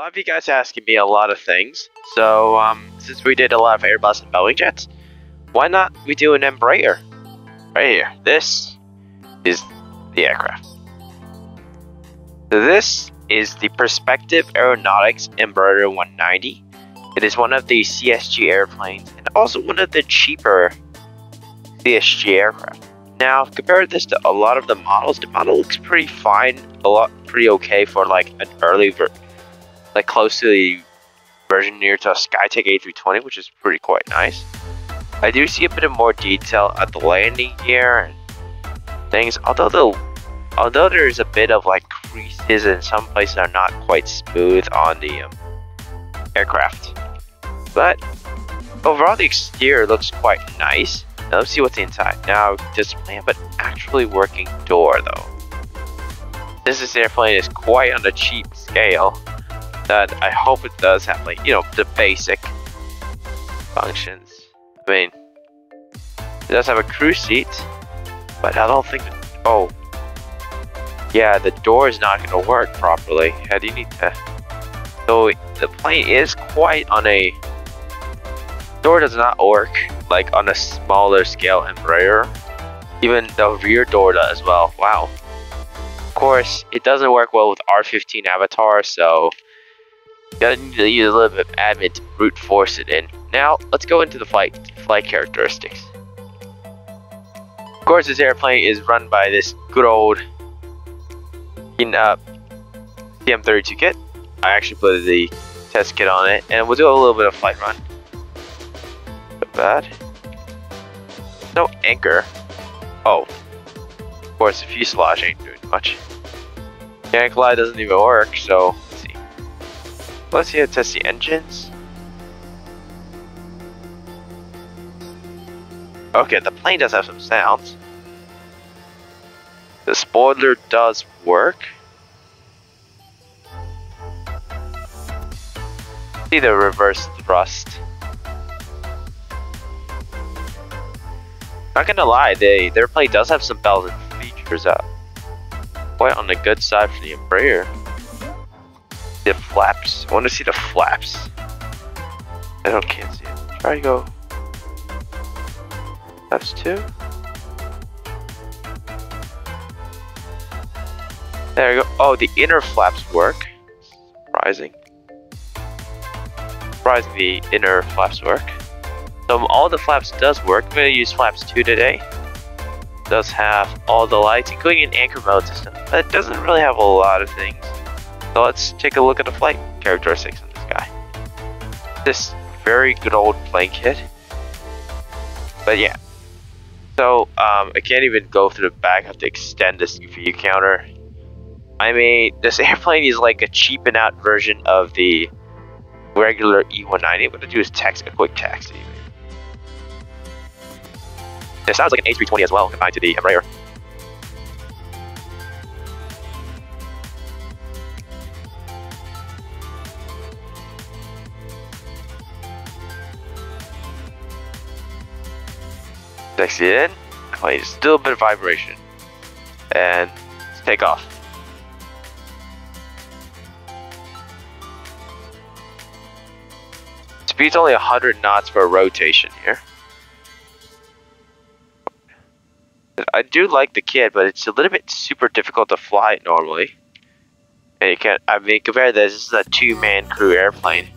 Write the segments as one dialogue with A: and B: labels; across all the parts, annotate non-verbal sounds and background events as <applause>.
A: lot of you guys asking me a lot of things. So, um, since we did a lot of Airbus and Boeing jets, why not we do an Embraer? Right here. This is the aircraft. So this is the Perceptive Aeronautics Embraer 190. It is one of the CSG airplanes and also one of the cheaper CSG aircraft. Now, compare this to a lot of the models. The model looks pretty fine, a lot pretty okay for like an early, like close to the version near to a Skytech A320, which is pretty quite nice. I do see a bit of more detail at the landing gear and things, although the although there is a bit of like creases and some places are not quite smooth on the um, aircraft. But overall, the exterior looks quite nice. Now let's see what's inside. Now, does plane have an actually working door though? This airplane is quite on the cheap scale. That I hope it does have like, you know, the basic functions. I mean, it does have a crew seat, but I don't think, oh, yeah, the door is not going to work properly. How do you need to, so the plane is quite on a, door does not work like on a smaller scale Embraer. Even the rear door does as well. Wow. Of course, it doesn't work well with R15 Avatar, so gotta need to use a little bit of admin to brute force it in. Now, let's go into the flight flight characteristics. Of course, this airplane is run by this good old in uh, CM32 kit. I actually put the test kit on it, and we'll do a little bit of flight run Not bad. No anchor. Oh. Of course, the fuselage ain't doing much. Mechanic light doesn't even work, so Let's see how to test the engines. Okay, the plane does have some sounds. The spoiler does work. See the reverse thrust. Not gonna lie, they their plane does have some bells and features up. Quite on the good side for the Embraer. The flaps. I want to see the flaps. I don't can't see it. Try to go. Flaps two. There you go. Oh, the inner flaps work. Surprising. Surprising the inner flaps work. So um, all the flaps does work. I'm going to use flaps 2 today. does have all the lights, including an anchor mode system. But it doesn't really have a lot of things. So let's take a look at the flight characteristics of this guy. This very good old plane kit. But yeah. So um, I can't even go through the back. I have to extend this view counter. I mean, this <laughs> airplane is like a cheapened out version of the regular E190. What going to do is text a quick text. It sounds like an A320 as well, combined to the Embraer. Next in, oh, still a bit of vibration. And take off. Speed's only 100 knots for a rotation here. I do like the kit, but it's a little bit super difficult to fly it normally. And you can't, I mean, compare this, this is a two-man crew airplane.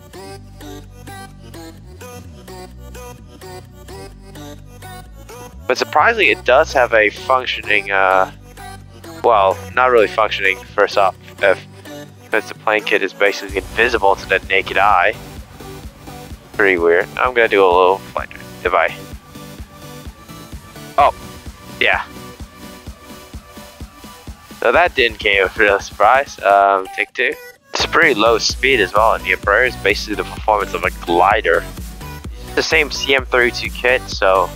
A: But surprisingly, it does have a functioning, uh, well, not really functioning, first off, if, because the plane kit is basically invisible to the naked eye. Pretty weird. I'm gonna do a little flight I... Oh, yeah. So that didn't came as a surprise. Um, take two. It's a pretty low speed as well, and the Embraer is basically the performance of a glider. It's the same CM32 kit, so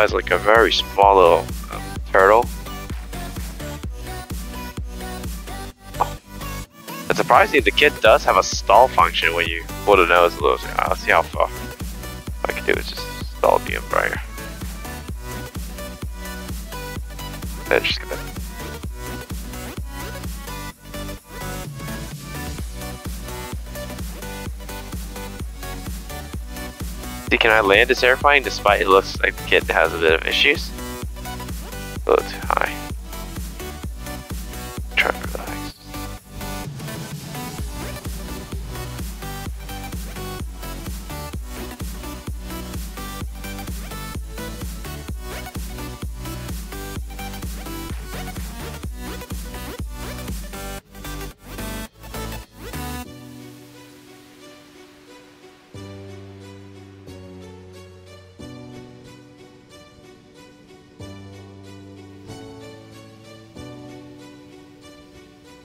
A: it's like a very small little um, turtle. But surprisingly, the kit does have a stall function when you pull the nose a little. I'll see how far. I can do is just stall the Embraer. Then just gonna Can I land this airplane despite it looks like the kid has a bit of issues? Too high.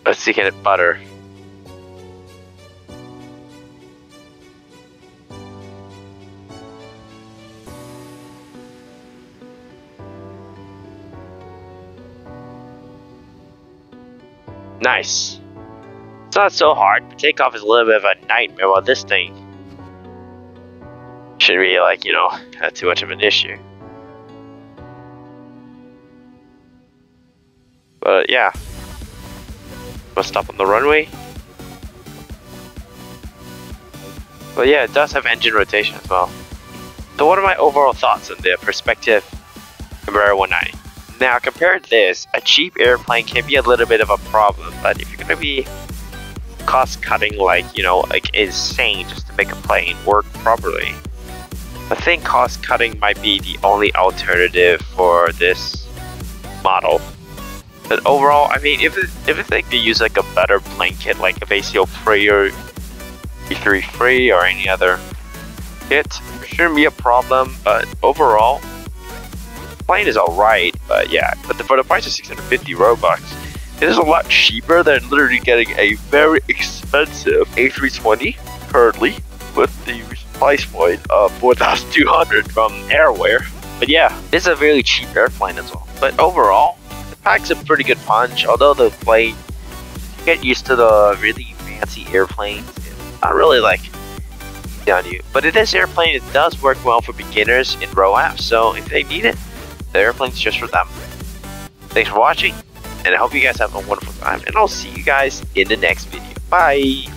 A: Let's see, can it butter? Nice. It's not so hard. Takeoff is a little bit of a nightmare while this thing shouldn't be like, you know, not too much of an issue. But yeah. Must stop on the runway. But yeah, it does have engine rotation as well. So what are my overall thoughts on the Perceptive Embraer 190? Now compared to this, a cheap airplane can be a little bit of a problem, but if you're gonna be cost cutting like, you know, like insane just to make a plane work properly, I think cost cutting might be the only alternative for this model. But overall, I mean, if it, if it's like they use like a better plane kit, like a ACO Free or E3 Free or any other kit, shouldn't be a problem. But overall, plane is alright, but yeah, but the, for the price of 650 Robux, it is a lot cheaper than literally getting a very expensive A320 currently with the price point of 4,200 from Airware. But yeah, it's a very cheap airplane as well. But overall, packs a pretty good punch, although the plane, get used to the really fancy airplanes, not really like on you. But it is airplane, it does work well for beginners in RoAv, so if they need it, the airplane's just for them. Thanks for watching, and I hope you guys have a wonderful time, and I'll see you guys in the next video. Bye!